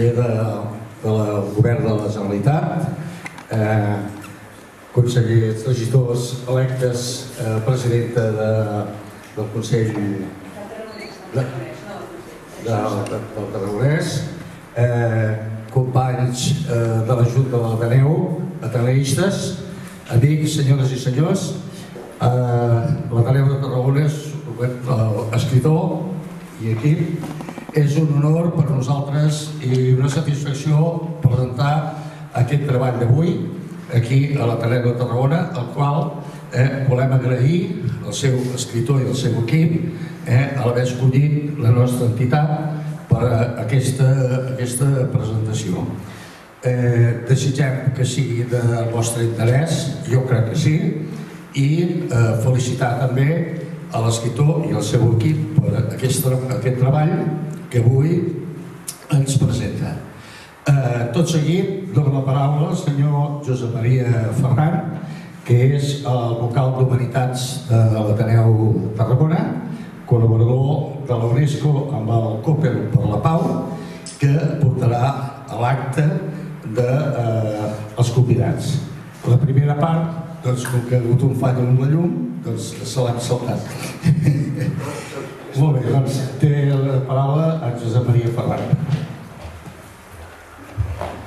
exconseller de, de la govern de la Generalitat, eh, consellers, regidors electes, eh, presidenta de, del Consell de, de, de, del Tarragonès, eh, companys eh, de la Junta de l'Ateneu, ateneistes, amics, senyores i senyors, eh, l'Ateneu de Tarragona és escritor i equip. És un honor per nosaltres i una satisfacció presentar aquest treball d'avui aquí a l'Ateneu de Tarragona, al qual eh, volem agrair al seu escritor i al seu equip eh, a l'haver escollit la nostra entitat per a aquesta, aquesta presentació. Eh, desitgem que sigui del vostre interès, jo crec que sí, i eh, felicitar també a l'escriptor i al seu equip per aquest, aquest treball que avui ens presenta. Eh, tot seguit, dono la paraula al senyor Josep Maria Ferran, que és el vocal d'Humanitats de l'Ateneu Tarragona, col·laborador de la UNESCO amb el Cooper per la Pau, que portarà a l'acte dels eh, convidats. La primera part, doncs, com que ha hagut un fall amb la llum, doncs se l'han saltat. Molt bé, doncs té la paraula a Josep Maria Ferran.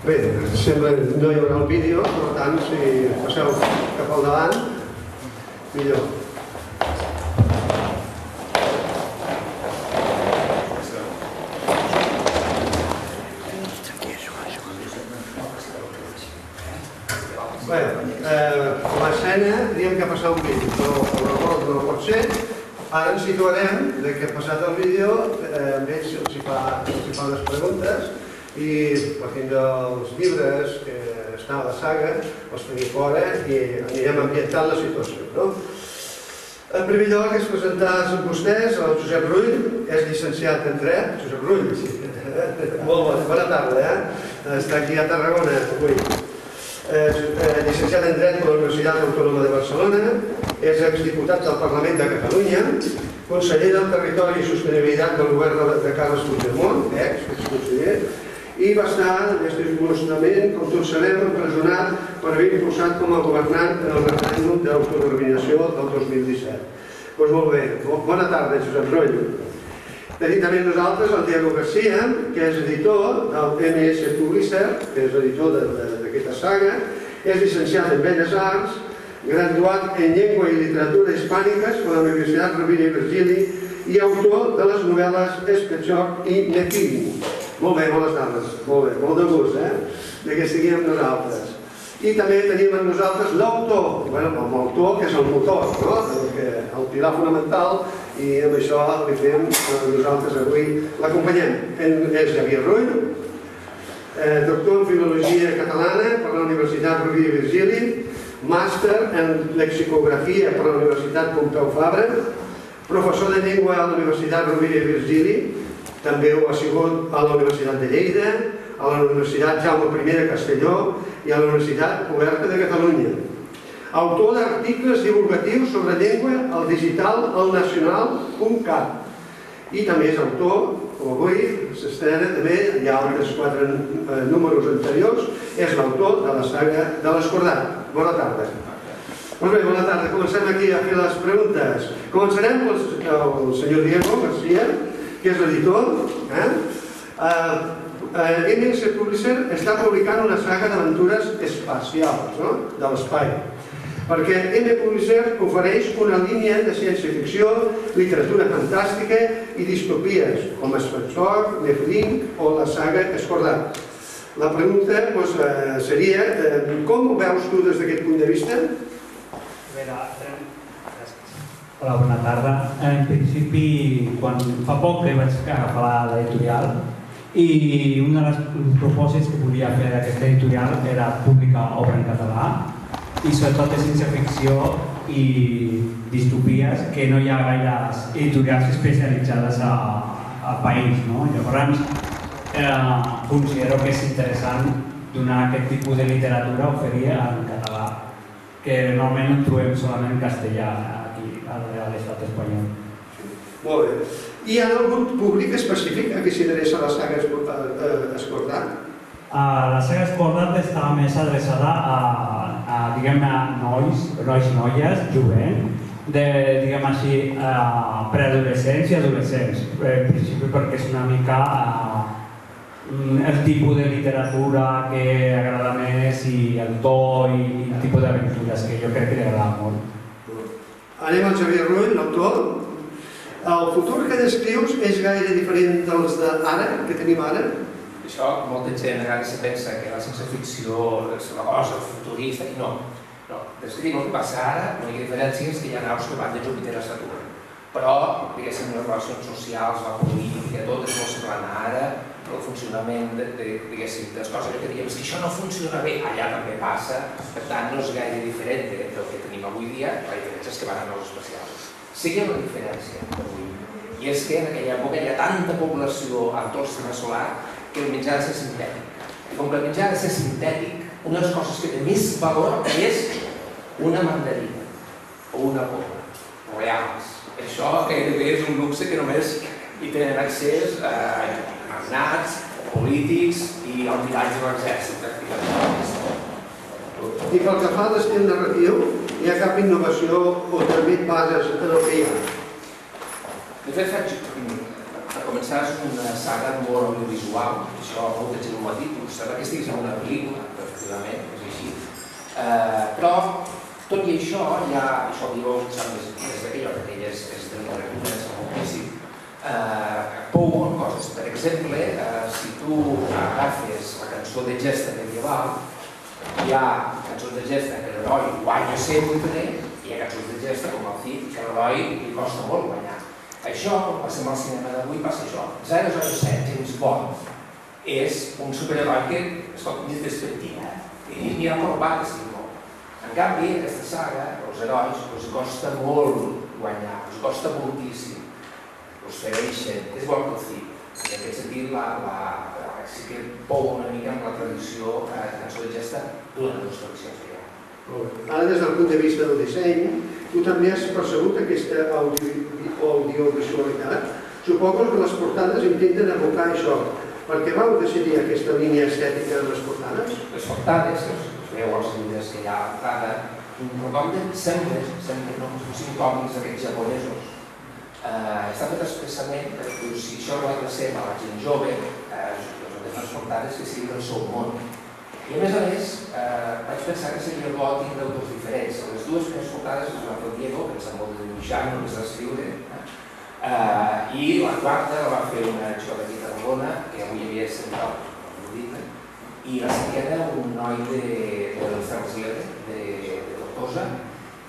Bé, sembla no hi haurà el vídeo, per tant, si passeu cap al davant, millor. Bé, eh, l'escena, diríem que ha passat un vídeo, però record no pot ser. Ara ens situarem de que passat el vídeo, eh, amb ells els hi fa, els fa unes preguntes i partint dels llibres que està a la saga, els tenim fora i anirem ambientant la situació. No? En primer lloc és presentar amb vostès el Josep Rull, és llicenciat en dret. Josep Rull, molt bona, bona tarda, eh? està aquí a Tarragona avui. Eh, eh, llicenciat en dret per la Universitat Autònoma de Barcelona, és exdiputat del Parlament de Catalunya, conseller del Territori i Sostenibilitat del govern de, Carles Puigdemont, ex, exconseller, i va estar, justament, com tots sabem, empresonat per haver impulsat com a governant en el referèndum d'autodeterminació del 2017. Doncs pues molt bé, bona tarda, Josep Roll. Tenim també nosaltres el Diego Garcia, que és editor del MS Publisher, que és editor d'aquesta saga, és llicenciat en Belles Arts, graduat en Llengua i Literatura Hispàniques per la Universitat Rovira i Virgili i autor de les novel·les Espetxoc i Nequim. Molt bé, bones tardes. Molt bé, molt de gust, eh? De que estigui amb nosaltres. I també tenim amb nosaltres l'autor, bueno, l'autor que és el motor, no? el, el pilar fonamental, i amb això li fem nosaltres avui l'acompanyem. És Javier Rull, eh, doctor en Filologia Catalana per la Universitat Rovira i Virgili, màster en Lexicografia per la Universitat Pompeu Fabra, professor de llengua a la Universitat Rovira i Virgili, també ho ha sigut a la Universitat de Lleida, a la Universitat Jaume I de Castelló i a la Universitat Oberta de Catalunya. Autor d'articles divulgatius sobre llengua al digital al nacional.cat i també és autor, com avui s'estrena també, hi ha altres quatre eh, números anteriors, és l'autor de la saga de l'Escordat. Bona tarda. Molt bé, bona tarda. Comencem aquí a fer les preguntes. Començarem amb el, senyor Diego García, que és l'editor. Eh? Uh, uh, MS Publisher està publicant una saga d'aventures espacials, no? de l'espai perquè M. Publisher ofereix una línia de ciència-ficció, literatura fantàstica i distopies, com Espensoc, Neflin o la saga Escordat. La pregunta doncs, eh, seria, eh, com ho veus tu des d'aquest punt de vista? Hola, bona tarda. En principi, quan fa poc que vaig agafar l'editorial i un dels propòsits que volia fer d'aquesta editorial era publicar obra en català i sobretot de ciència-ficció i distopies que no hi ha gaires editorials especialitzades a, al país. No? Llavors, eh, considero que és interessant donar aquest tipus de literatura a oferir en català, que normalment no trobem solament en castellà aquí a l'estat espanyol. Molt bé. Hi ha algun públic específic a qui s'interessa la saga Escordat? Uh, la saga Escordat està més adreçada a, a diguem-ne, nois, nois, noies, jovent, de, diguem així, uh, preadolescents i adolescents. En principi perquè és una mica uh, el tipus de literatura que agrada més i el to i, el tipus d'aventures que jo crec que li agrada molt. Anem al Xavier Rull, l'autor. El futur que descrius és gaire diferent dels d'ara, que tenim ara? Això, molta gent a vegades se pensa que la ciència ficció és una cosa futurista i no. No, descriu el que passa ara, l'única diferència és que hi ha naus que van de Júpiter a Saturn. Però, diguéssim, les relacions socials, la política, tot és molt semblant ara, el funcionament de, de, de les coses que diem, que això no funciona bé, allà també passa, per tant no és gaire diferent del que tenim avui dia, la diferència és que van a naus espacials. Sí que hi ha una diferència avui, i és que en aquella època hi ha tanta població a tot el sistema solar que el menjar ha de ser sintètic. I com que el menjar ha de ser sintètic, una de les coses que té més valor és una mandarina o una poma, reals. Això gairebé és un luxe que només hi tenen accés eh, magnats, polítics i almiralls de l'exèrcit, pràcticament. I pel que fa a l'estil narratiu, hi ha cap innovació o també et bases en el que hi ha? De fet, faig, a començar és una saga molt audiovisual, això molta gent ho ha dit, sembla que estiguis en una pel·lícula, efectivament, és així. Eh, però, tot i això, ja, això ho diu, sembla, des d'aquella que ella és, és de moltíssim, eh, en coses. Per exemple, eh, si tu agafes la cançó de gesta medieval, hi ha cançons de gesta que l'heroi guanya sempre i hi ha cançons de gesta com el Cid que l'heroi li costa molt guanyar. Això, quan passem al cinema d'avui, passa això. 007, James Bond, és un superheroi que, escolta, ni és despectiva, i ni ha corbat molt. En canvi, aquesta saga, els herois, els costa molt guanyar, els costa moltíssim, els fereixen, és bon Cid. En aquest sentit, la, la, la, sí que pou una mica amb la tradició eh, cançó de gesta d'una de les tradicions que hi ha. Ara, des del punt de vista del disseny, tu també has percebut aquesta audio, audiovisualitat. Suposo que les portades intenten evocar això. Per què vau decidir aquesta línia estètica de les portades? Les portades, que us veu als llibres que hi ha a l'entrada, recorden sempre, sempre, no fossin còmics d'aquests japonesos. Eh, està fet expressament perquè si això ho adrecem a la gent jove, eh, les les portades que siguin del seu món. I a més a més, eh, vaig pensar que seria bo tindre autors diferents. Les dues primeres portades les va fer el Diego, que ens ha molt de dibuixar, no només d'escriure, eh, i la quarta la va fer una jove de Tarragona, que avui havia sentat i la cinquena un noi de, del Ferrocarril de, de Tortosa,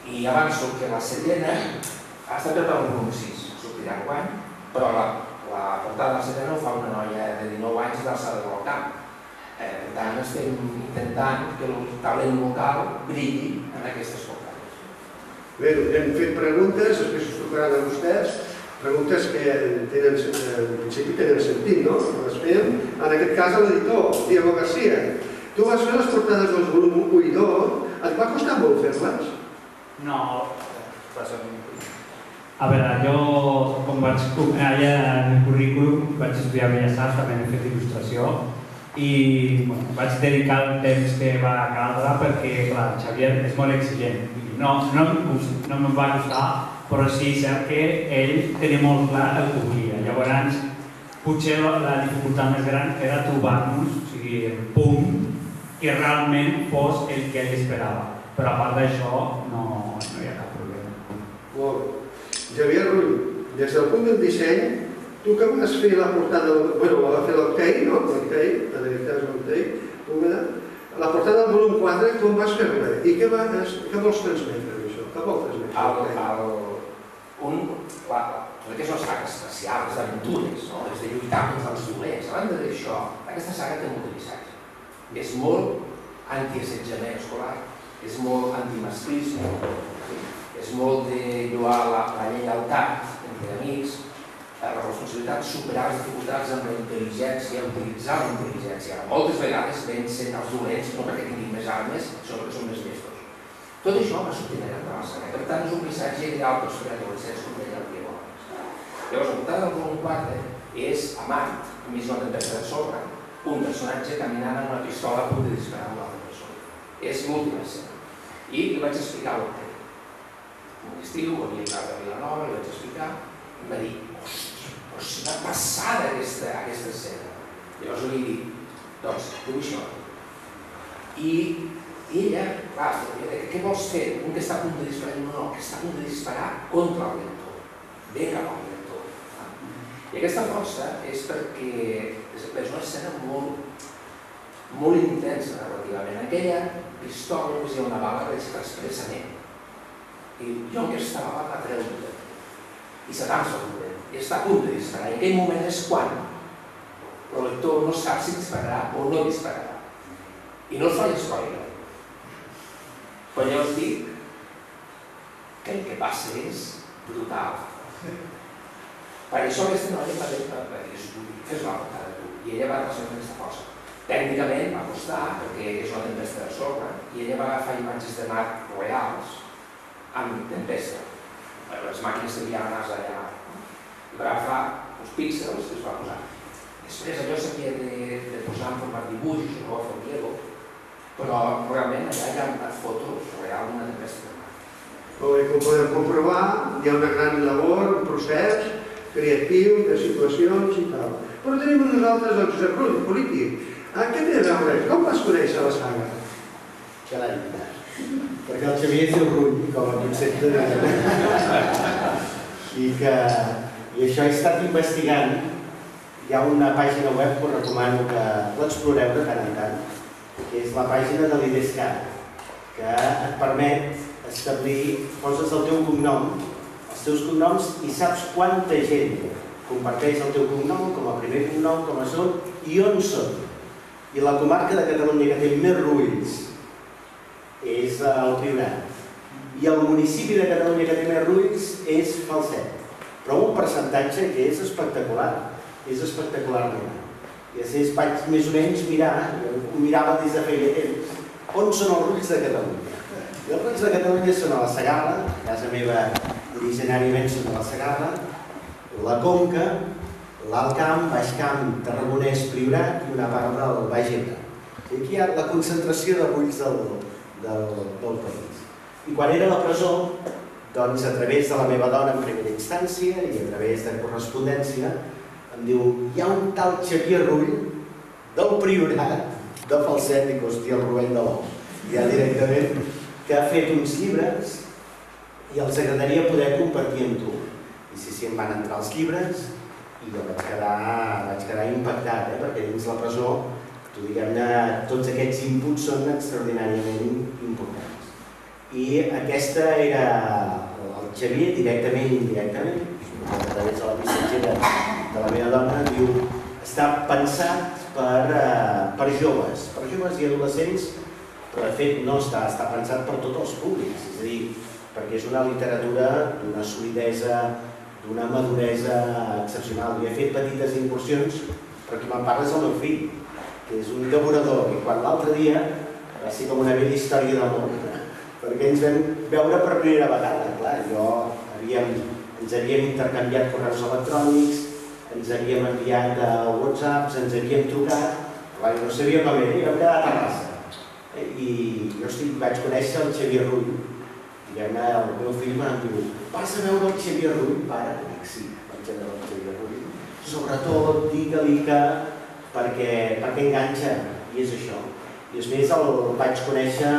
i avanço que la setena ha estat preparant un 6 sortirà guany, però la, la portada de la setena ho fa una noia de 19 anys d'alçada del camp. Eh, per tant, estem intentant que el talent local brilli en aquestes portades. Bé, hem fet preguntes, després us tocaran a vostès, preguntes que tenen, en principi tenen sentit, no? Les fèiem, en aquest cas, a l'editor, Diego García. Tu vas fer les portades dels volum 1 i 2, et va costar molt fer-les? No, a veure, jo, com vaig allà en el currículum, vaig estudiar Belles Arts, també he fet il·lustració, i bueno, vaig dedicar el temps que va caldre perquè, clar, Xavier és molt exigent. No, no, no em va costar, però sí cert que ell tenia molt clar el que volia. Llavors, potser la dificultat més gran era trobar-nos, o sigui, el punt que realment fos el que ell esperava. Però a part d'això, no, no hi ha cap problema. Molt bé. Javier Rull, des del punt del disseny, tu que vas fer la portada, bueno, la va fer l'Octei, no? L'Octei, en aquest cas l'Octei, la portada del volum 4, com vas fer-la? I què, vas, què vols transmetre això? Què vols transmetre? El, el, un, la, que són sagues especials, d'aventures, no? és de lluitar contra els dolents. A banda d'això, aquesta saga té molt de missatge. És molt antiassetjament escolar, és molt antimasclisme, és molt de lloar la, la lleialtat entre amics, la responsabilitat, superar les dificultats amb la intel·ligència, utilitzar la intel·ligència. Moltes vegades vencen els dolents no perquè tinguin més armes, sinó perquè són més llestos. Tot això va sortir de la saga. Per tant, és un missatge ideal per als adolescents com deia el Diego. Llavors, la portada del volum 4 és a Mart, enmig d'una tempesta de sorra, un personatge caminant amb una pistola a punt de disparar a una altra persona. És l'última escena. I li vaig explicar el que un estiu, havia entrat a Vilanova, li vaig explicar, em va dir, ostres, però és una passada aquesta, aquesta escena. Llavors li dic, doncs, diu això. I ella, clar, què vols fer? Un que està a punt de disparar, no, no, que està a punt de disparar contra el lector, ve cap al lector. I aquesta força és perquè és una escena molt, molt intensa narrativament. Aquella pistola només hi ha una bala que és expressament. I jo que estava a treure i se tanca el moment, i està a punt de disparar. I aquell moment és quan el lector no sap si dispararà o no dispararà. I no us faig spoiler. Però ja us dic que el que passa és brutal. Per això aquesta noia va dir, fes la portada tu. I ella va relacionar aquesta cosa. Tècnicament va costar, perquè és una tempesta de sorra, i ella va agafar imatges de mar reals amb tempesta. Les màquines tenien a NASA allà. I va agafar uns píxels i els va posar. Després allò s'havia de, de posar en format dibuix, això no ho va fer Diego, però realment allà hi ha una foto real d'una tempesta de mar. Bé, com podem comprovar, hi ha una gran labor, un procés creatiu, de situacions i tal. Però tenim amb nosaltres el Josep Rull, polític. Ah, què té a veure? Com vas conèixer la saga? Carai, perquè el Xavier és el Rull, com a concepte de... I que... I això he estat investigant. Hi ha una pàgina web que us recomano que l'exploreu de tant en tant, que és la pàgina de l'IDESCAT, que et permet establir, poses el teu cognom, els teus cognoms i saps quanta gent comparteix el teu cognom com a primer cognom, com a segon, i on són. I la comarca de Catalunya que té més ruïns és el Priorat. I el municipi de Catalunya que té més ruïns és Falset. Però un percentatge que és espectacular. És espectacular mirar. I així vaig més o menys mirar, ho mirava des de feia temps, on són els rulls de Catalunya. I els rulls de Catalunya són a la Segarra, a casa meva originàriament són a la Segarra, la Conca, l'Alt Camp, Baix Camp, Tarragonès, Priorat i una part del Baix Ebre. Aquí hi ha la concentració de rulls del, del, del país. I quan era a la presó, doncs a través de la meva dona en primera instància i a través de correspondència, em diu, hi ha un tal Xavier Rull del Priorat de Falset i Costi, el Rovell de l'Ou, ja directament, que ha fet uns llibres i els agradaria poder compartir amb tu. I sí, sí, em van entrar els llibres i jo vaig quedar, vaig quedar impactat, eh? perquè dins la presó diguem-ne, tots aquests inputs són extraordinàriament importants. I aquesta era el Xavier, directament i indirectament, a través de la missatgera de la meva dona, diu, està pensat per, uh, per joves, per joves i adolescents, però de fet no està, està pensat per tots els públics, és a dir, perquè és una literatura d'una solidesa, d'una maduresa excepcional. I he fet petites incursions, però qui me'n parla és el meu fill, que és un devorador, i quan l'altre dia va ser com una vella història d'amor, perquè ens vam veure per primera vegada, clar, jo havíem, ens havíem intercanviat correus electrònics, ens havíem enviat a whatsapps, ens havíem trucat, però no sabia com era, i vam quedar a Terrassa. I jo estic, vaig conèixer el Xavier Rull, diguem-ne, el meu fill m'ha dit, vas a veure el Xavier Rull, pare? Dic, sí, vaig a veure el Xavier Rull. Sobretot, digue-li que perquè, perquè enganxa, i és això. I després el vaig conèixer,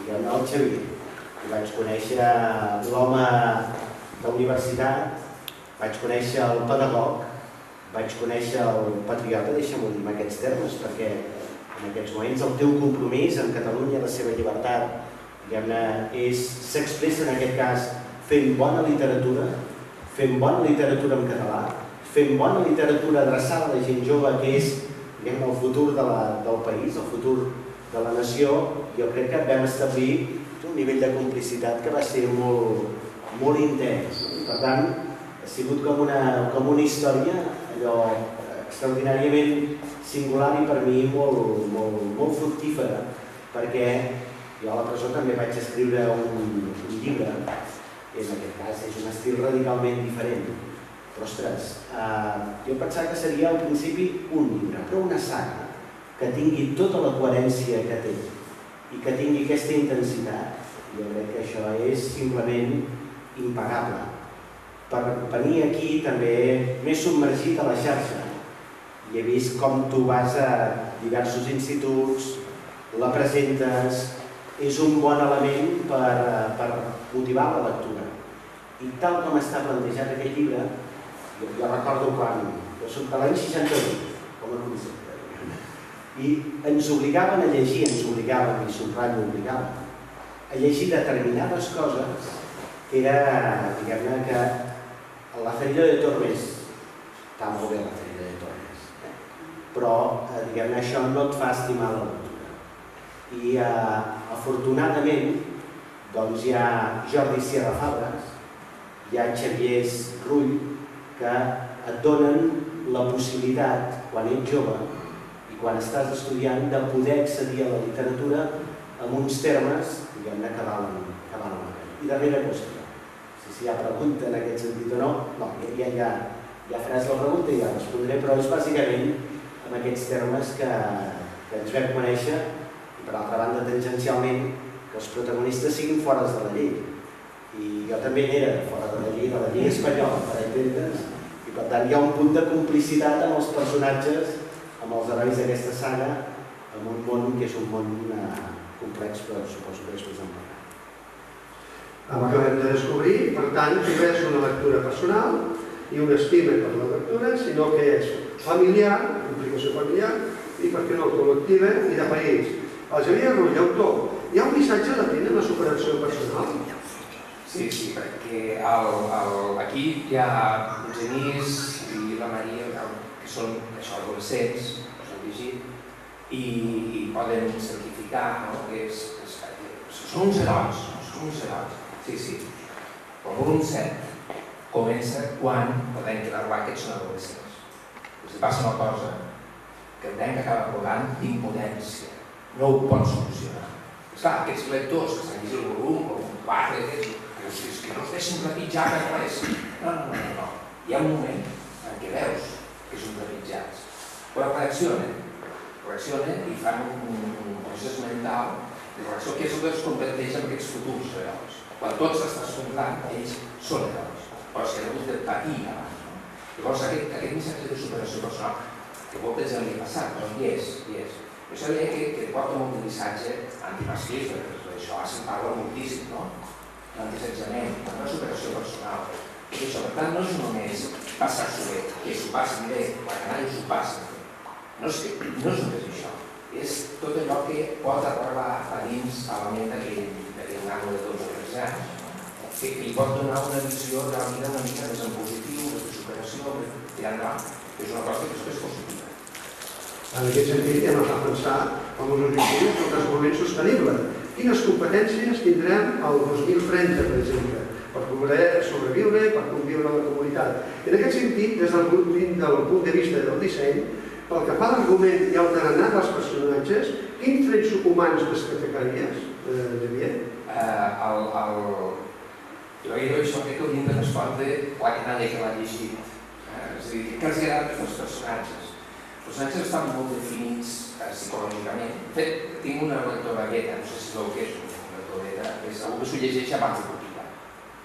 diguem-ne, el Xavier, i vaig conèixer l'home de universitat, vaig conèixer el pedagog, vaig conèixer el patriota, deixa'm-ho dir en aquests termes, perquè en aquests moments el teu compromís amb Catalunya, la seva llibertat, diguem-ne, s'expressa en aquest cas fent bona literatura, fent bona literatura en català, fent bona literatura adreçada a la gent jove, que és diguem, el futur de la, del país, el futur de la nació, jo crec que vam establir un nivell de complicitat que va ser molt, molt intens. Per tant, ha sigut com una, com una història allò extraordinàriament singular i per mi molt, molt, molt fructífera, perquè jo a la presó també vaig escriure un, un llibre, en aquest cas és un estil radicalment diferent, Però, ostres, eh, jo pensava que seria al principi un llibre, però una saga que tingui tota la coherència que té i que tingui aquesta intensitat, jo crec que això és simplement impagable. Per venir aquí també m'he submergit a la xarxa i he vist com tu vas a diversos instituts, la presentes, és un bon element per, per motivar la lectura. I tal com està plantejat aquest llibre, jo, jo recordo quan, jo soc de l'any 68, com a diguem-ne, i ens obligaven a llegir, ens obligaven, i subratllo obligaven, a llegir determinades coses que era, diguem-ne, que la ferida de Torres, està molt bé la ferida de Torres, eh? però, eh, diguem-ne, això no et fa estimar la lectura. I eh, afortunadament, doncs hi ha Jordi Sierra Fabres, hi ha Xavier Rull, que et donen la possibilitat, quan ets jove i quan estàs estudiant, de poder accedir a la literatura amb uns termes, diguem-ne, que valen, la pena. I darrera qüestió, si, si hi ha pregunta en aquest sentit o no, no, ja, ja, ja faràs la pregunta i ja respondré, però és bàsicament amb aquests termes que, que ens vam conèixer i per altra banda tangencialment que els protagonistes siguin fora de la llei. I jo també n'era fora de la llei, de la llei espanyola, per entendre's, i per tant hi ha un punt de complicitat amb els personatges, amb els herois d'aquesta saga, en un món que és un món eh, complex, però suposo que després en parlarem. Acabem de descobrir, per tant, que no és una lectura personal i una estima per la lectura, sinó que és familiar, implicació familiar, i per què no col·lectiva i de país. El Xavier Rull, autor, hi ha un missatge latent en la superació personal? Sí, sí, perquè el, el, aquí hi ha el Genís i la Maria, que són això, adolescents, els han llegit, i, i poden certificar no? que, és, és, són uns herois, són uns herois. Sí, sí. El volum 7 comença quan podem quedar clar que són adolescents. Els passa una cosa que el nen que acaba plorant d'impotència. No ho pot solucionar. Esclar, aquests lectors que s'han llegit el volum, o un 4, que, que, que no es trepitjar per res. No, no, no, no. Hi ha un moment en què veus que són trepitjats. Però reaccionen, reaccionen i fan un, un, un procés mental de reacció que és el que es converteix en aquests futurs herois. Quan tots s'estàs comptant, ells són herois, però és que han hagut de patir abans. No? Llavors aquest, aquest missatge de superació personal, que molta gent li ha passat, però hi és, hi és. Jo sabia que, que porta molt de missatge antimasclista, això se'n parla moltíssim, no? L'antissetjament, la superació personal. I això, per tant, no és només passar-s'ho bé, que s'ho passin bé, la canalla s'ho passin bé. No és, que, no és només això, és tot allò que pot arribar a dins a la ment d'aquell nano de 12 o 13 anys, que, que li pot donar una visió de la vida una mica més en positiu, de superació, de tirar endavant. És una cosa que és positiva. En aquest sentit, m'ha fa pensar com uns objectius del desenvolupament sostenible. Quines competències tindrem el 2030, per exemple, per poder sobreviure, per conviure a la comunitat. En aquest sentit, des del del punt de vista del disseny, pel que fa l'argument i al tarannà dels personatges, quins trets humans destacaries, eh, Javier? Eh, el, el... Jo he això crec que hauríem de respondre la canalla que l'ha llegit. Eh, és a dir, què els agrada dels personatges? Personatges estan molt definits psicològicament. De fet, tinc una lectora beta, no sé si sabeu què és una lectora beta, és algú que s'ho llegeix abans de publicar.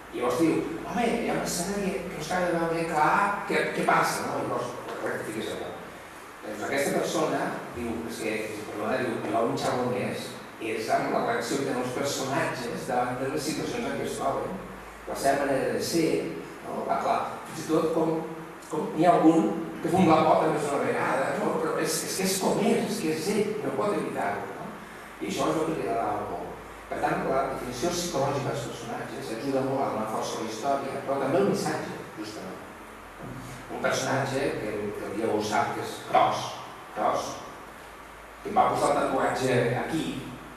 I llavors diu, home, hi ha una escena que, que no s'acaba de veure clar què, què passa, no? I llavors rectifiques allò. Doncs aquesta persona diu, és que, perdona, diu, jo un més és amb la reacció que tenen els personatges davant de les situacions en què es troben. La seva manera de ser, no? Va, clar, fins i tot com, com hi ha algun que fum la pota més una vegada, no? però és, és que és com és, és que és ell, no pot evitar-ho. No? I això és el que li agradava molt. Per tant, la definició psicològica dels personatges ajuda molt a donar força a la història, però també el missatge, justament. Un personatge que, que el dia ho sap que és gros, gros, que em va posar el tatuatge aquí,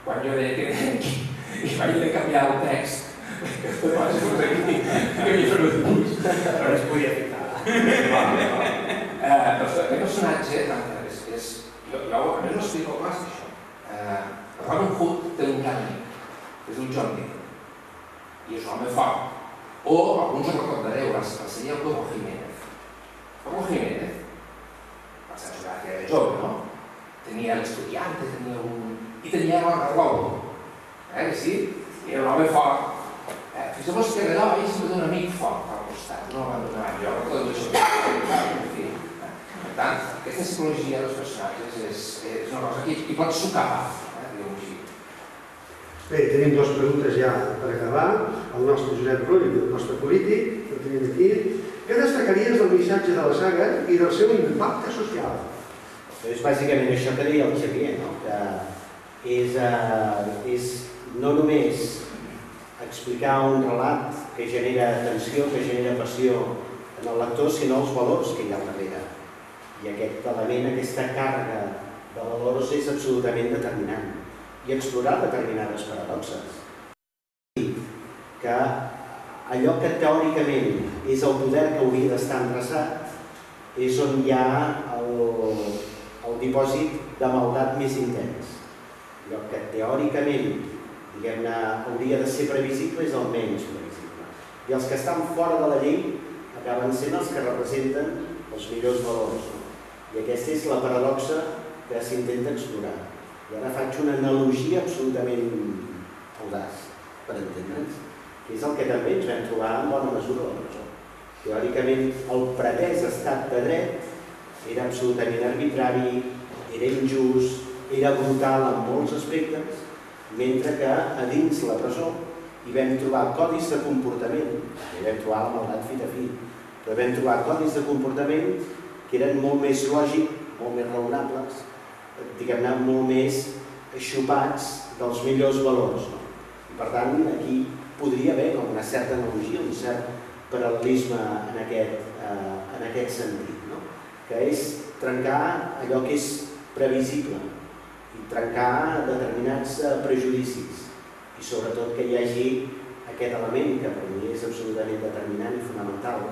quan jo deia que era aquí, i vaig de canviar el text, que el tatuatge fos aquí, que m'hi fa un dibuix, però es podia ficar. Eh, aquest personatge és, és, jo, jo no explico clar això. Eh, Robin Hood té un gran amic, és un Deere, i és un home fort. O alguns ho recordareu, el senyor Cobo Jiménez, Pablo Jiménez, per Sant Jugar, que era jove, no? Tenia l'estudiante, tenia un... i tenia l'Argol, eh, que sí? I era un home fort. Eh, Fixeu-vos que Redoi sempre té un amic fort al costat, no va donar jo, recordo això. En fi, eh? Per tant, aquesta psicologia dels personatges és, és una cosa que hi pot sucar, eh, diguem-ho així. Bé, tenim dues preguntes ja per acabar. El nostre Josep Rull, el nostre polític, que el tenim aquí. Què destacaries del missatge de la saga i del seu impacte social? És bàsicament això que deia el Xavier, no? que és, eh, és no només explicar un relat que genera atenció, que genera passió en el lector, sinó els valors que hi ha al darrere. I aquest element, aquesta càrrega de valors és absolutament determinant. I explorar determinades paradoxes. Que allò que teòricament és el poder que hauria d'estar endreçat és on hi ha el, el dipòsit de maldat més intens. Allò que teòricament diguem-ne, hauria de ser previsible és el menys previsible. I els que estan fora de la llei acaben sent els que representen els millors valors. I aquesta és la paradoxa que s'intenta explorar. I ara faig una analogia absolutament audaç, per entendre'ns, que és el que també ens vam trobar en bona mesura a la presó. Teòricament, el pretès estat de dret era absolutament arbitrari, era injust, era brutal en molts aspectes, mentre que a dins la presó hi vam trobar codis de comportament, hi vam trobar la maldat fit a fit, però vam trobar codis de comportament que eren molt més lògics, molt més raonables, diguem-ne, molt més xupats dels millors valors. No? I per tant, aquí podria haver com una certa analogia, un cert paral·lelisme en aquest, eh, en aquest sentit, no? que és trencar allò que és previsible i trencar determinats eh, prejudicis i sobretot que hi hagi aquest element que per mi és absolutament determinant i fonamental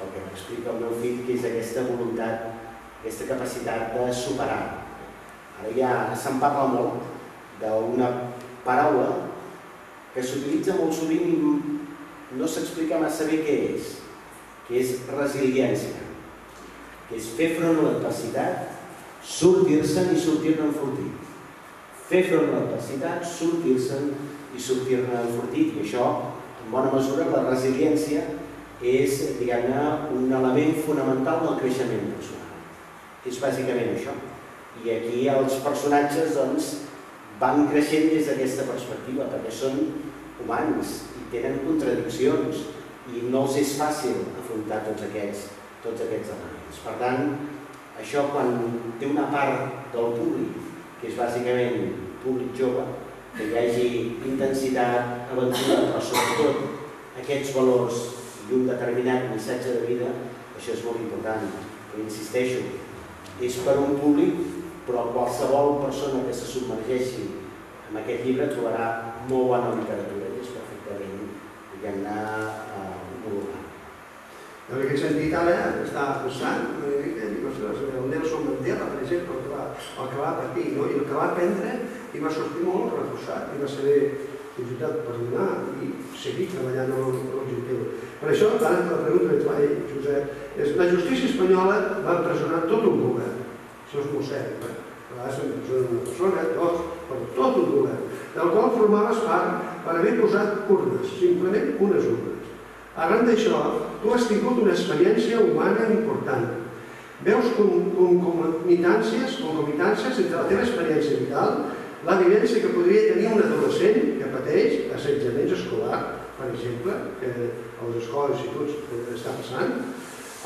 el que m'explica el meu fill, que és aquesta voluntat, aquesta capacitat de superar. Ara ja se'n parla molt d'una paraula que s'utilitza molt sovint i no s'explica massa bé què és, que és resiliència, que és fer front a l'adversitat, sortir-se'n i sortir-ne enfortit. Fer front a l'adversitat, sortir-se'n i sortir-ne enfortit. I això, en bona mesura, la resiliència és, un element fonamental del creixement personal. És bàsicament això. I aquí els personatges, doncs, van creixent des d'aquesta perspectiva, perquè són humans i tenen contradiccions i no els és fàcil afrontar tots aquests, tots aquests elements. Per tant, això quan té una part del públic, que és bàsicament públic jove, que hi hagi intensitat, aventura, però sobretot aquests valors i un determinat missatge de vida, això és molt important. Però insisteixo, és per un públic, però qualsevol persona que se submergeixi en aquest llibre trobarà molt bona literatura i és perfectament, diguem-ne, eh, homologant. En aquest sentit, ara estava pensant, el Nelson Mandela, per exemple, el que va, el que va patir, i el que va aprendre, i va sortir molt reforçat, i va saber fins i tot perdonar i seguir treballant en l'objectiu. Per això, ara la pregunta que et fa ell, Josep, és la justícia espanyola va empresonar tot un govern. Això és molt seri, eh? a vegades s'empresona una persona, dos, però tot un govern, del qual formaves part per haver posat urnes, simplement unes urnes. Arran d'això, tu has tingut una experiència humana important. Veus com, com, concomitàncies entre la teva experiència vital, la vivència que podria tenir un adolescent que pateix assetjaments escolar, per exemple, que a les escoles i instituts està passant,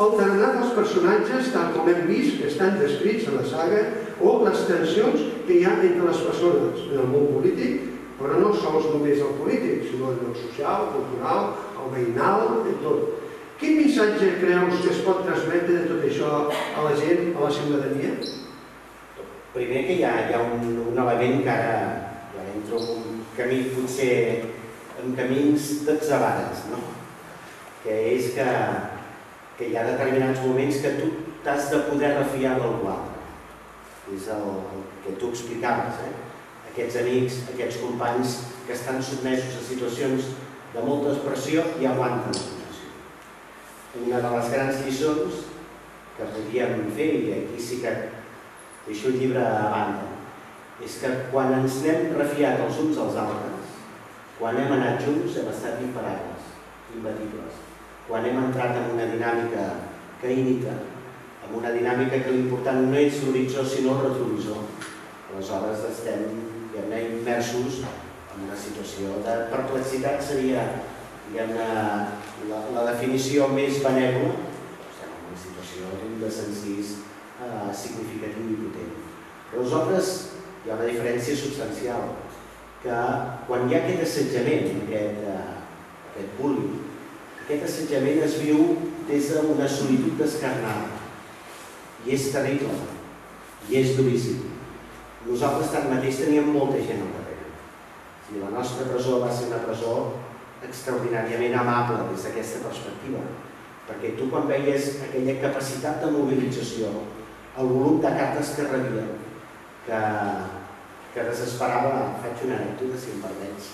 el tarannà dels personatges, tal com hem vist, que estan descrits en la saga, o les tensions que hi ha entre les persones en el món polític, però no sols només el polític, sinó en el social, el cultural, el veïnal, de tot. Quin missatge creus que es pot transmetre de tot això a la gent, a la ciutadania? Primer que hi ha, hi ha un, un element que ara ja entro en un camí potser en camins d'atzavades, no? que és que, que hi ha determinats moments que tu t'has de poder refiar d'algú altre. És el, el que tu explicaves, eh? aquests amics, aquests companys que estan sotmesos a situacions de molta expressió i aguanten la situació. Una de les grans lliçons que podíem fer, i aquí sí que deixo el llibre a banda, és que quan ens n'hem refiat els uns als altres, quan hem anat junts hem estat imparables, imbatibles. Quan hem entrat en una dinàmica caïnica, en una dinàmica que l'important no és l'horitzó sinó el retrovisor, aleshores estem immersos en una situació de perplexitat seria diguem la, la definició més benèvola, estem en una situació d'un desencís eh, significatiu i potent. Però nosaltres hi ha una diferència substancial, que quan hi ha aquest assetjament, aquest, eh, aquest bullying, aquest assetjament es viu des d'una solitud descarnada i és terrible i és duríssim. Nosaltres tanmateix teníem molta gent al darrere. I la nostra presó va ser una presó extraordinàriament amable des d'aquesta perspectiva, perquè tu quan veies aquella capacitat de mobilització, el volum de cartes que rebia, que, que desesperava, faig una anècdota si em permets,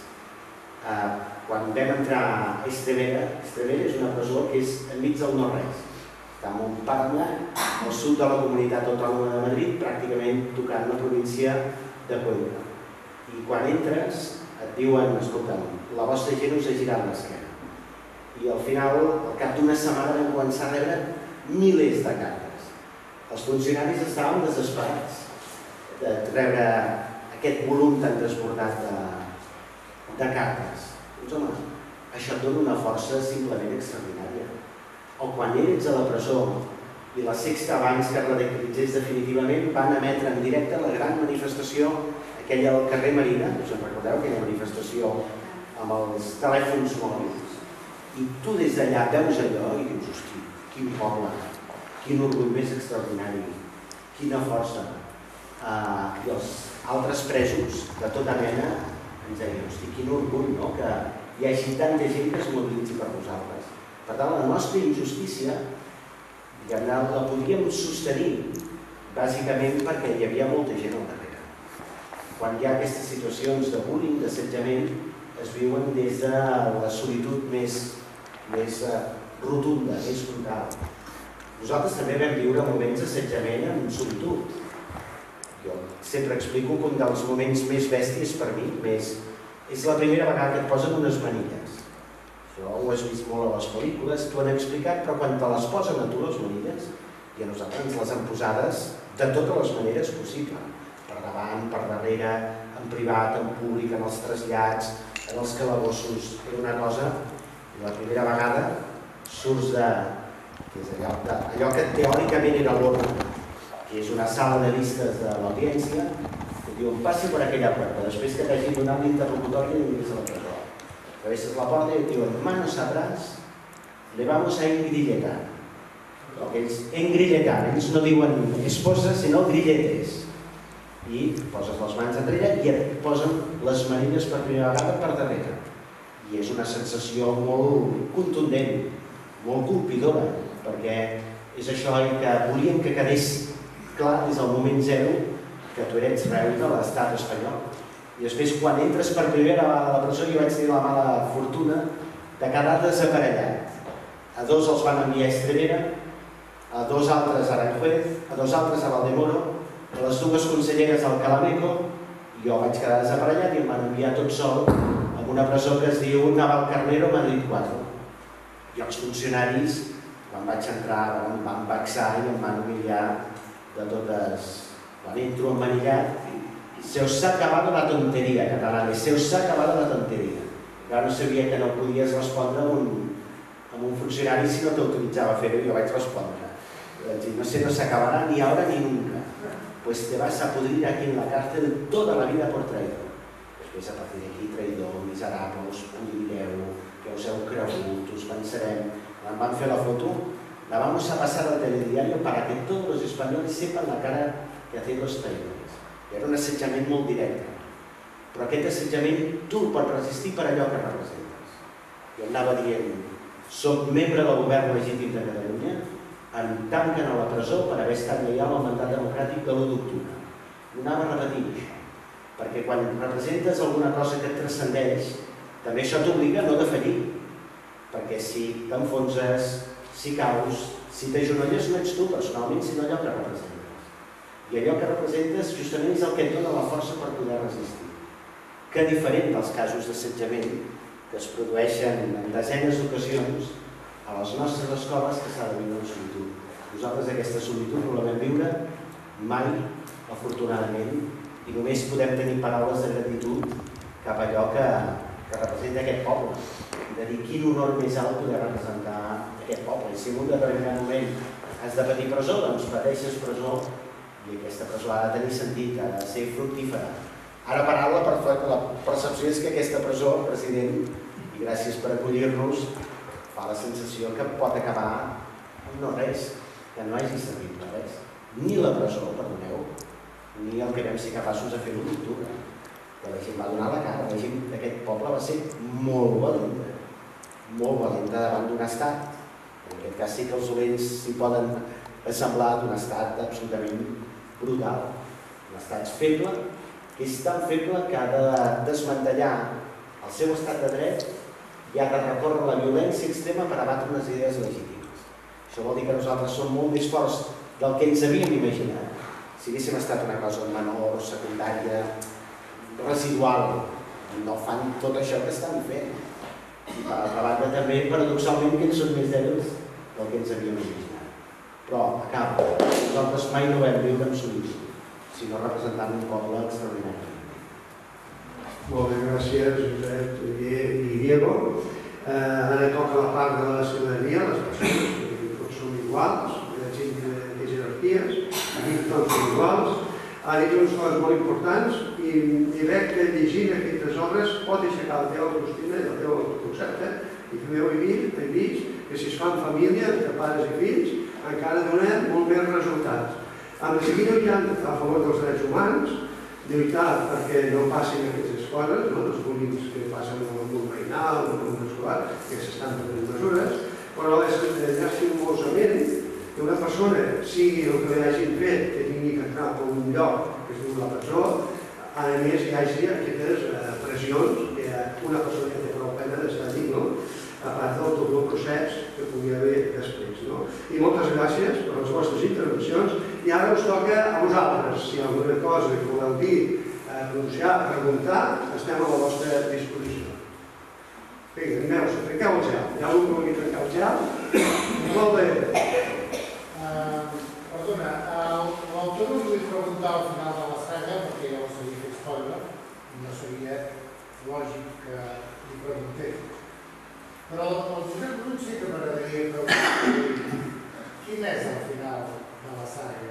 eh, quan vam entrar a Estremera, Estremera és una presó que és enmig del no-res, està en un parla al sud de la comunitat autònoma de Madrid, pràcticament tocant la província de Cuenca. I quan entres et diuen, escolta'm, la vostra gent us ha girat l'esquena. I al final, al cap d'una setmana vam començar a rebre milers de cartes. Els funcionaris estaven desesperats de rebre aquest volum tan desbordat de, de cartes. Doncs home, això et dona una força simplement extraordinària. O quan eres a la presó i la sexta abans que radicalitzés definitivament van emetre en directe la gran manifestació aquella del carrer Marina, us en recordeu, aquella manifestació amb els telèfons mòbils, i tu des d'allà veus allò i dius, hosti, quin poble, quin orgull més extraordinari, quina força. Uh, I els altres presos de tota mena ens deien, hosti, quin orgull, no?, que hi hagi tanta gent que es mobilitzi per nosaltres. Per tant, la nostra injustícia ja la podíem sostenir bàsicament perquè hi havia molta gent al darrere quan hi ha aquestes situacions de bullying, d'assetjament, es viuen des de la solitud més, més eh, rotunda, més frontal. Nosaltres també vam viure moments d'assetjament en solitud. Jo sempre explico que un dels moments més bèsties per mi més, és la primera vegada que et posen unes manilles. Això ho has vist molt a les pel·lícules, t'ho han explicat, però quan te les posen a tu les manilles, i a nosaltres ens les han posades de totes les maneres possibles davant, per darrere, en privat, en públic, en els trasllats, en els calabossos. Era una cosa, la primera vegada surts de, que és allò, de, allò que teòricament era l'ordre, que és una sala de vistes de l'audiència, que diuen passi per aquella porta, després que t'hagi donat l'interlocutori i a la presó. Travesses la porta i et diuen, manos atrás, le vamos a engrilletar. Ells engrilletar, ells no diuen esposa, sinó grilletes i poses les mans enrere i et posen les manilles per primera vegada per darrere. I és una sensació molt contundent, molt colpidora, perquè és això que volíem que quedés clar des del moment zero que tu eres reu de l'estat espanyol. I després, quan entres per primera vegada a la presó, jo vaig tenir la mala fortuna de quedar desaparellat. A dos els van enviar a Estremera, a dos altres a Aranjuez, a dos altres a Valdemoro a les dues conselleres al Calameco, jo vaig quedar desaparellat i em van enviar tot sol a una presó que es diu Naval Carnero Madrid 4. I els funcionaris, quan vaig entrar, em van vexar i em van humillar de totes... Quan entro emmanillat, se os ha acabado la tonteria, catalana, se os ha acabado la tonteria. Jo no sabia que no podies respondre a un, a un funcionari si no t'autoritzava a fer-ho, jo vaig respondre. Vaig dir, no sé, no s'acabarà ni ara ni nunca pues te vas a pudrir aquí en la cárcel toda la vida por traïdor. Després, a partir d'aquí, traïdor, miserables, oblideu, que us heu cregut, us pensarem. Quan van fer la foto, la vamos a pasar al telediario para que todos los españoles sepan la cara que hacen los traïdors. Era un assetjament molt directe. Però aquest assetjament tu el pots resistir per allò que representes. Jo anava dient, soc membre del govern legítim de Catalunya, em tanquen a la presó per haver estat lleial al mandat democràtic de l'1 d'octubre. Anava repetint això, perquè quan representes alguna cosa que et transcendeix, també això t'obliga a no defallir, perquè si t'enfonses, si caus, Si t'agenolles no ets tu personalment, sinó allò que representes. I allò que representes justament és el que et dona la força per poder resistir. Que diferent dels casos d'assetjament que es produeixen en desenes d'ocasions a les nostres escoles que s'ha de viure en solitud. Nosaltres aquesta solitud no la vam viure mai, afortunadament, i només podem tenir paraules de gratitud cap a allò que, que representa aquest poble. De dir quin honor més alt poder representar aquest poble. I si en un determinat moment has de patir presó, doncs pateixes presó i aquesta presó ha de tenir sentit, ha de ser fructífera. Ara parlant la, la percepció és que aquesta presó, president, i gràcies per acollir-nos, fa la sensació que pot acabar no res, que no hagi servit per res. Ni la presó, perdoneu, ni el que vam ser capaços de fer l'un d'octubre. Que la gent va donar la cara, la gent d'aquest poble va ser molt valenta, molt valenta davant d'un estat. En aquest cas sí que els dolents s'hi poden assemblar d'un estat absolutament brutal. Un estat feble, que és tan feble que ha de desmantellar el seu estat de dret i ha de recórrer la violència extrema per abatre unes idees legítimes. Això vol dir que nosaltres som molt més forts del que ens havíem imaginat si haguéssim estat una cosa menor, secundària, residual, no fan tot això que estan fent. I per altra banda també, paradoxalment, que ells són més dèbils del que ens havíem imaginat. Però, acabo, nosaltres mai no vam viure en solitud, sinó representant un poble extraordinari. Molt bé, gràcies, Josep i Diego. Eh, ara toca la part de la ciutadania, les persones, tots som iguals, hi ha gent de jerarquies, aquí tots són iguals, ha dit unes coses molt importants i, i veig que llegint aquestes obres pot aixecar la teva autoestima i el teu autoconcepte i també ho he vist, he vist que si es fan família, de pares i fills, encara donen molt més resultats. Amb seguir lluitant a favor dels drets humans, lluitar perquè no passin aquestes coses, no? els bullyings que passen en el món veïnal, en el món escolar, que s'estan prenent mesures, però és llastimosament que una persona sigui el que li hagin fet, que entrar per un lloc que es diu la presó, a més hi hagi aquestes eh, pressions que una persona que té prou pena d'estar allí, no? a part del tot el procés que pugui haver després. No? I moltes gràcies per les vostres intervencions i ara us toca a vosaltres. Si hi ha alguna cosa que voleu dir, eh, pronunciar, preguntar, estem a la vostra disposició. Vinga, animeu-vos, trenqueu el gel. Hi ha algú que vulgui trencar el gel? Molt bé. Perdona, l'autor no us preguntar al final de la saga, perquè ja ho sabia fer spoiler, no seria lògic que li preguntés. Però el Josep Bruig sí que m'agradaria preguntar quin és el final de la saga?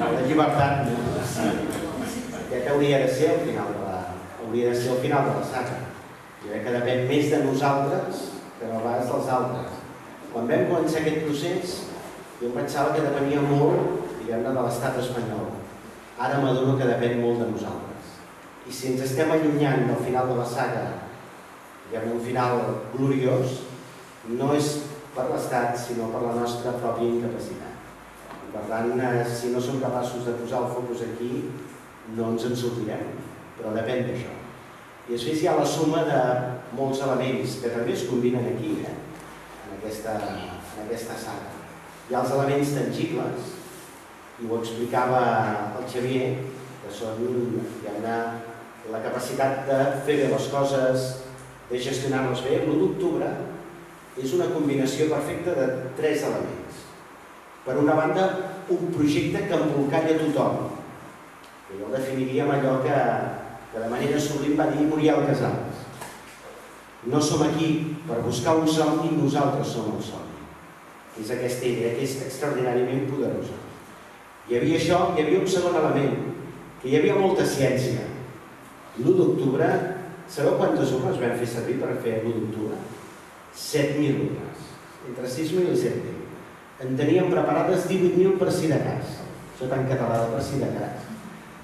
La llibertat, aquest hauria de ser el final de la, hauria de ser el final de la saga. Jo crec que depèn més de nosaltres que no pas dels altres. Quan vam començar aquest procés, jo em pensava que depenia molt, diguem-ne, de l'estat espanyol. Ara m'adono que depèn molt de nosaltres. I si ens estem allunyant del final de la saga, diguem un final gloriós, no és per l'estat, sinó per la nostra pròpia incapacitat. Per tant, eh, si no som capaços de posar el focus aquí, no ens en sortirem, però depèn d'això. I després hi ha la suma de molts elements que també es combinen aquí, eh? en, aquesta, en aquesta saga hi ha els elements tangibles, i ho explicava el Xavier, que són la capacitat de fer bé les coses, de gestionar-les bé. L'1 d'octubre és una combinació perfecta de tres elements. Per una banda, un projecte que embolcalla tothom, que jo el definiria amb allò que, que de manera sublim va dir Muriel Casals. No som aquí per buscar un somni, nosaltres som el somni és aquesta idea que és extraordinàriament poderosa. Hi havia això, hi havia un segon element, que hi havia molta ciència. L'1 d'octubre, sabeu quantes urnes vam fer servir per fer l'1 d'octubre? 7.000 urnes, entre 6.000 i 7.000. En teníem preparades 18.000 per si de cas. Això tan català de per si de cas.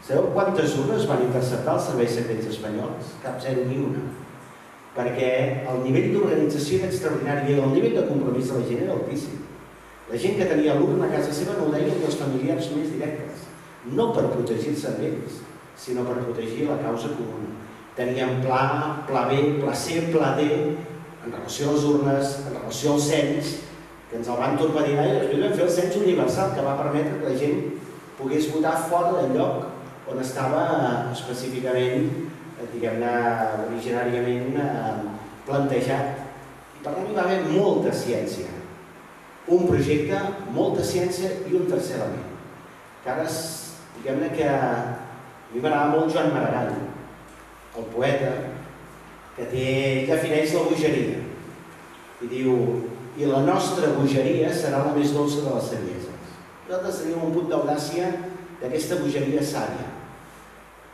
Sabeu quantes urnes van interceptar els serveis secrets espanyols? Cap zero ni una perquè el nivell d'organització era extraordinari i el nivell de compromís de la gent era altíssim. La gent que tenia l'urna a casa seva no ho deia els familiars més directes, no per protegir-se d'ells, sinó per protegir la causa comuna. Teníem pla, pla B, pla C, pla D, en relació a les urnes, en relació als cens, que ens el van torpedinar i després vam fer el cens universal que va permetre que la gent pogués votar fora del lloc on estava eh, específicament, eh, diguem-ne, originàriament eh, plantejat. I per tant hi va haver molta ciència, un projecte, molta ciència i un tercer element. Que ara, diguem-ne que a mi m'agrada molt Joan Maragall, el poeta, que té, defineix la bogeria. I diu, i la nostra bogeria serà la més dolça de les savieses. Nosaltres tenim un punt d'audàcia d'aquesta bogeria sàvia.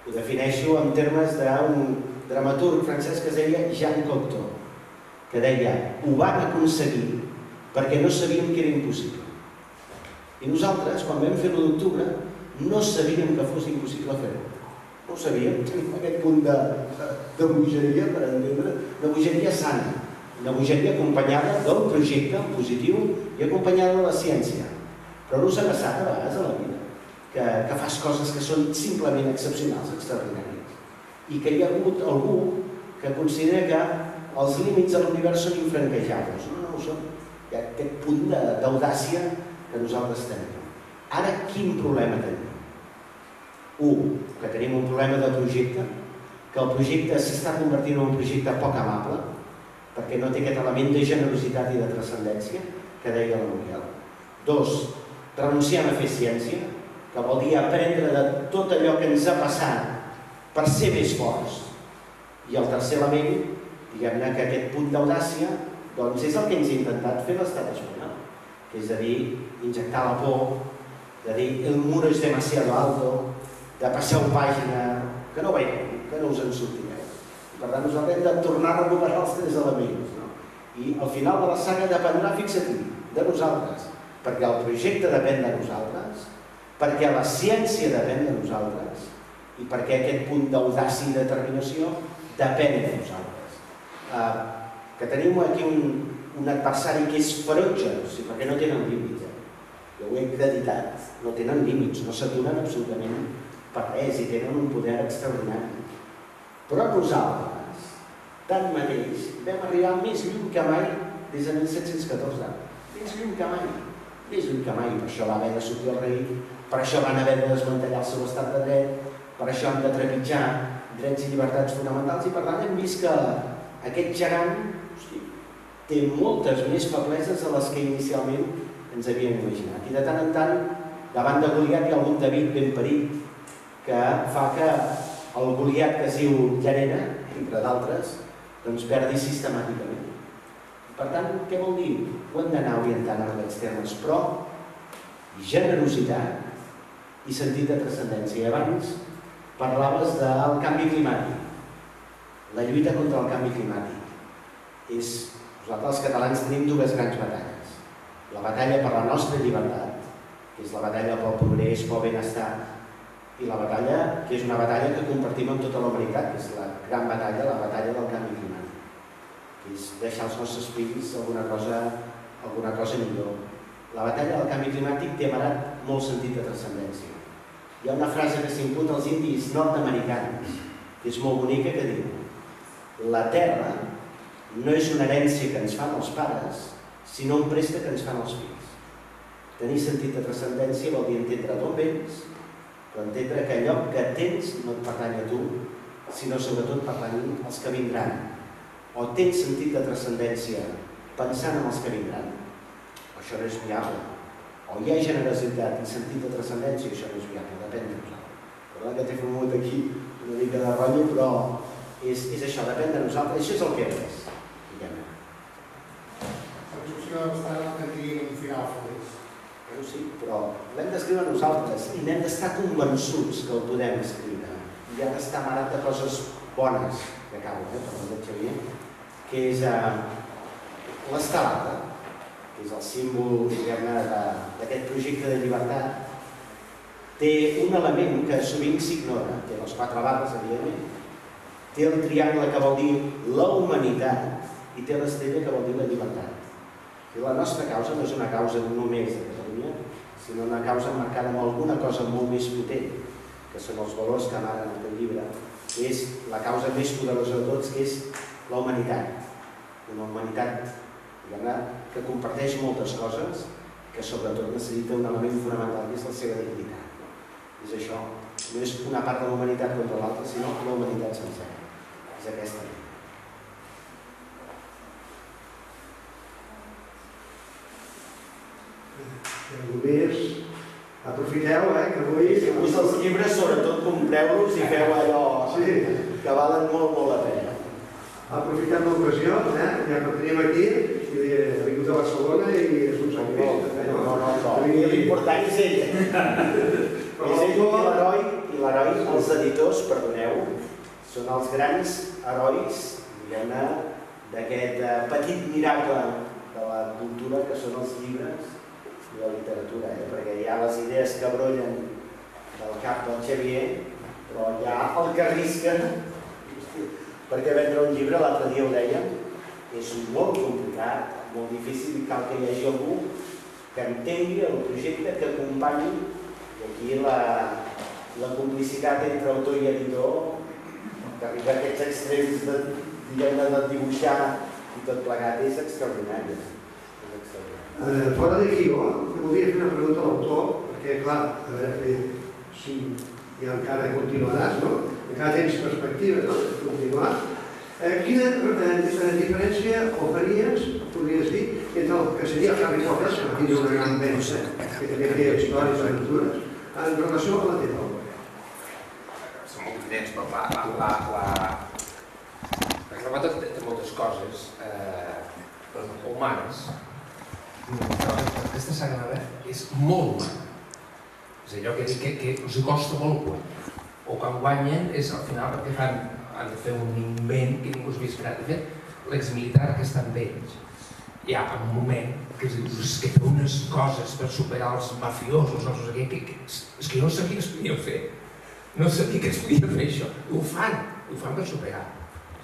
Ho defineixo en termes d'un dramaturg francès que es deia Jean Cocteau, que deia, ho van aconseguir perquè no sabíem que era impossible. I nosaltres, quan vam fer l'1 d'octubre, no sabíem que fos impossible fer-ho. No ho sabíem, tenim aquest punt de, de bogeria, per entendre, de bogeria sana, una bogeria acompanyada del projecte positiu i acompanyada de la ciència. Però no us ha passat a vegades a la vida que, que fas coses que són simplement excepcionals, extraordinàries, i que hi ha hagut algú que considera que els límits de l'univers són infranquejables. No, no ho són. Aquest punt d'audàcia que nosaltres tenim. Ara, quin problema tenim? Un, que tenim un problema de projecte, que el projecte s'està convertint en un projecte poc amable, perquè no té aquest element de generositat i de transcendència que deia la Muriel. Dos, renunciem a fer ciència, que vol dir aprendre de tot allò que ens ha passat per ser més forts. I el tercer element, diguem-ne que aquest punt d'audàcia, doncs és el que ens ha intentat fer l'estat espanyol, que és a dir, injectar la por, de dir el mur és demasiado alto, de passeu pàgina, que no veiem, que no us en sortireu. Per tant, nosaltres hem de tornar a recuperar els tres elements. No? I al final de la saga dependrà, fixa-t'hi, de nosaltres, perquè el projecte depèn de nosaltres, perquè la ciència depèn de nosaltres i perquè aquest punt d'audàcia i determinació depèn de nosaltres. Uh, que tenim aquí un, un adversari que és ferotge, o sigui, perquè no tenen límits. Eh? Jo ho he acreditat, no tenen límits, no s'aturen absolutament per res i tenen un poder extraordinari. Però nosaltres, tanmateix, vam arribar més lluny que mai des de 1714. Més lluny que mai. Més lluny que mai. Per això va haver de sortir el rei, per això van haver de desmantellar el seu estat de dret, per això han de trepitjar drets i llibertats fonamentals i per tant hem vist que aquest gegant té moltes més febleses de les que inicialment ens havíem imaginat. I de tant en tant, davant de Goliat hi ha algun David ben parit que fa que el Goliat que es diu Llarena, entre d'altres, doncs perdi sistemàticament. Per tant, què vol dir? Ho hem d'anar orientant en aquests termes, però generositat i sentit de transcendència. I abans parlaves del canvi climàtic, la lluita contra el canvi climàtic. És, nosaltres els catalans tenim dues grans batalles. La batalla per la nostra llibertat, que és la batalla pel progrés, pel benestar, i la batalla, que és una batalla que compartim amb tota la humanitat, que és la gran batalla, la batalla del canvi climàtic, que és deixar als nostres fills alguna cosa, alguna cosa millor. La batalla del canvi climàtic té amarat molt sentit de transcendència. Hi ha una frase que s'imputa als indis nord-americans, que és molt bonica, que diu la terra no és una herència que ens fan els pares, sinó un préstec que ens fan els fills. Tenir sentit de transcendència vol dir entendre d'on vens, però entendre que allò que tens no et pertany a tu, sinó sobretot pertany als que vindran. O tens sentit de transcendència pensant en els que vindran, això no és viable. O hi ha generositat i sentit de transcendència, això no és viable, depèn de nosaltres. Perdó que t'he format aquí una mica de rotllo, però és, és això, depèn de nosaltres, això és el que és. L'excepció bastant que tinguin un final feliç. Bueno, sí, però l'hem d'escriure nosaltres i n'hem d'estar convençuts que el podem escriure. I ha d'estar amarat de coses bones, que acabo, eh, per el Xavier, que és eh, l'estelada, que és el símbol diguem-ne d'aquest projecte de llibertat, té un element que sovint s'ignora, té les quatre barres, evidentment, té el triangle que vol dir la humanitat i té l'estrella que vol dir la llibertat. I la nostra causa no és una causa només de Catalunya, sinó una causa marcada amb alguna cosa molt més potent, que són els valors que amaren el teu llibre, que és la causa més poderosa de tots, que és la humanitat. Una humanitat, que comparteix moltes coses, que sobretot necessita un element fonamental que és la seva dignitat. És això, no és una part de la humanitat contra l'altra, sinó la humanitat sencera. És aquesta. Més? Aprofiteu, eh, que avui... Si us els llibres, sobretot compreu-los i feu allò Sí, que valen molt, molt la pena. aprofitant l'ocasió, eh, ja que tenim aquí, i ha vingut a Barcelona i és un No, sacrifici. no, no, no, no. L'important és ell. Però És ell i l'heroi, i l'heroi, els editors, perdoneu, són els grans herois, diguem-ne, d'aquest eh, petit miracle de la cultura que són els llibres i la literatura, eh? perquè hi ha les idees que brollen del cap del Xavier, però hi ha el que arrisquen, perquè vendre un llibre, l'altre dia ho dèiem, és molt complicat, molt difícil i cal que hi hagi algú que entengui el projecte, que acompanyi, i aquí la, la complicitat entre autor i editor, que arriba a aquests extrems de, diguem-ne, de dibuixar i tot plegat és extraordinari. Eh, fora d'aquí, jo volia fer una pregunta a l'autor, perquè, clar, a veure, eh, si ja encara continuaràs, no? Encara tens perspectiva, no?, de continuar. Eh, quina eh, diferència o faries, podries dir, entre el que seria Harry Potter, que tindria una gran venda, que també feia històries, aventures, en relació a la teva obra? són molt diferents, però la, la, la, la... la gravata té, moltes coses eh, humanes. Aquesta sagrada és molt humana. És allò que, que, que els costa molt guanyar. O quan guanyen és al final perquè fan, han de fer un invent que ningú s'ha vist creat. De fet, l'exmilitar que està amb ells, hi ha un moment que es és que té unes coses per superar els mafiosos, no sé què, que, que, és que jo no sabia que es podien fer. No sabia que es podia fer això. I ho fan, ho fan per superar.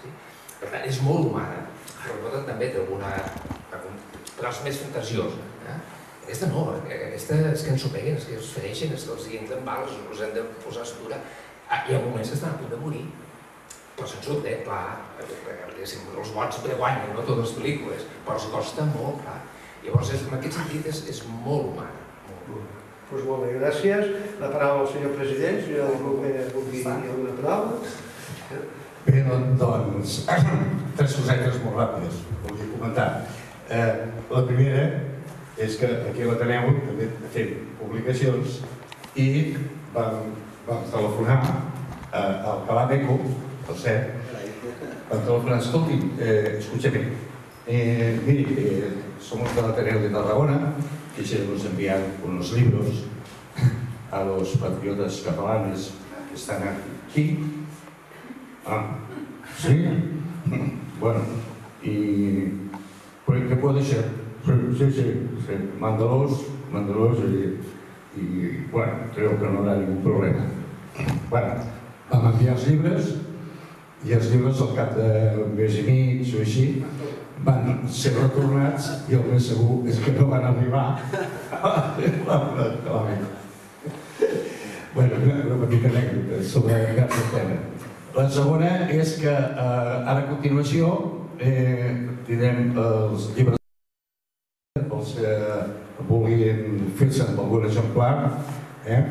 Sí? Per tant, és molt humana, però també té alguna, tros més fantasiosa. Eh? Aquesta no, eh, aquesta és que ens ho peguen, és que els fereixen, és que els dienten bales, els hem de posar a esturar. Ah, hi ha moments que estan a punt de morir, però se'n surt, eh, clar, perquè, diguéssim, els bons preguanyen, no totes les pel·lícules, però els costa molt, clar. Llavors, és, en aquest sentit, és, és molt humana. Molt humana. Doncs molt bé, gràcies. La paraula al senyor president, si algú que vulgui dir alguna paraula. Bé, doncs, tres cosetes molt ràpides, volia comentar. Eh, la primera és que aquí a l'Ateneu també fem publicacions i vam, vam telefonar eh, al Calà Beco, el CEP, vam telefonar, escolti, eh, escúchame, eh, mire, eh, somos del Ateneo de Tarragona, quisiéramos enviar unos libros a los patriotas catalanes que están aquí. Ah, sí. Bueno, y pues, ¿qué puede ser? Sí, sí, sí. Mándalos, mándalos y, y, bueno, creo que no habrá ningún problema. Bueno, vam enviar els llibres i els llibres al cap d'un mes i mig o així van ser retornats i el més segur és que no van arribar. Bueno, una, una petita anècdota sobre aquest tema. La segona és que eh, ara a continuació eh, tindrem els llibres els que vulguin fer-se amb algun exemplar, eh?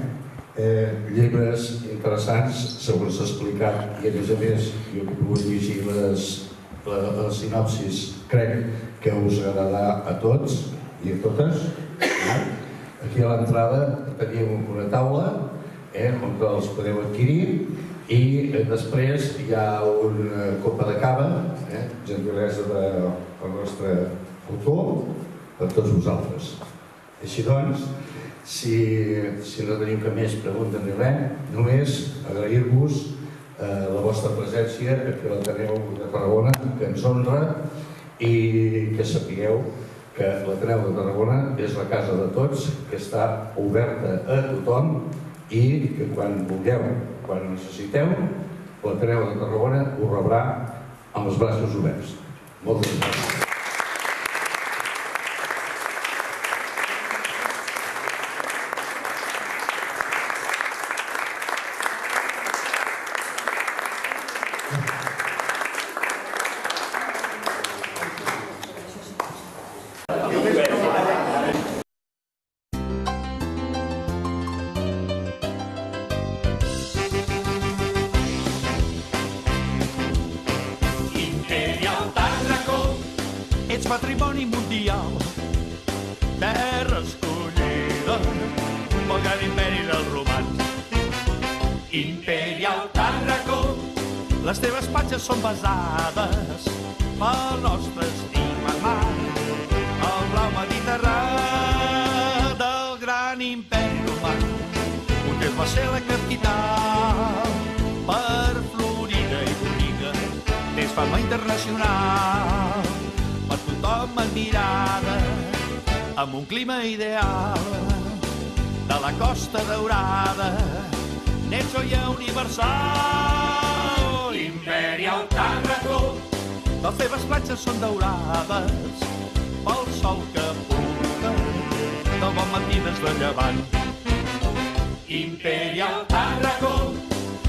Eh, llibres interessants, segons s'ha explicat, i a més a més jo que he pogut llegir les, la, les sinopsis, crec que us agradarà a tots i a totes. Eh? Aquí a l'entrada tenim una taula eh, on els podeu adquirir i eh, després hi ha una copa de cava, eh, gentilesa del de, nostre autor, per tots vosaltres. Així doncs, si, si no teniu cap més pregunta ni res, només agrair-vos eh, la vostra presència aquí a l'Ateneu de Tarragona, que ens honra i que sapigueu que l'Ateneu de Tarragona és la casa de tots, que està oberta a tothom i que quan vulgueu, quan necessiteu, l'Ateneu de Tarragona us rebrà amb els braços oberts. Moltes gràcies. Les teves platges són daurades pel sol que apunta del bon matí des de llevant. Imperial Tàrraco,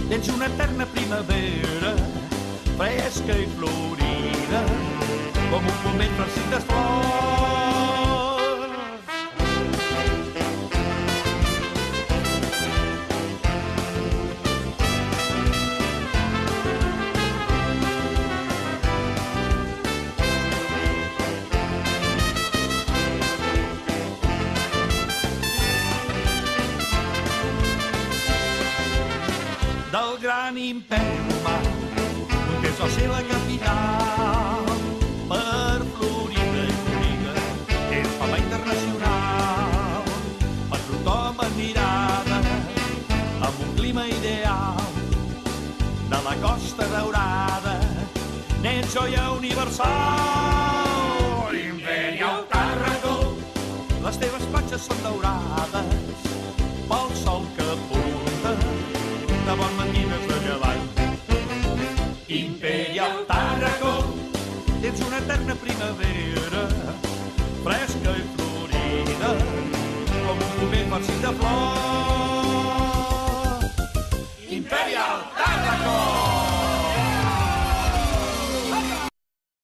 ets una eterna primavera, fresca i florida, com un moment farcit de universal. Imperial Tàrraco, les teves platges són daurades pel sol que apunta de bon matí des de llevant. Imperial Tàrraco, ets una eterna primavera, fresca i florida, com un moment farcit de flors.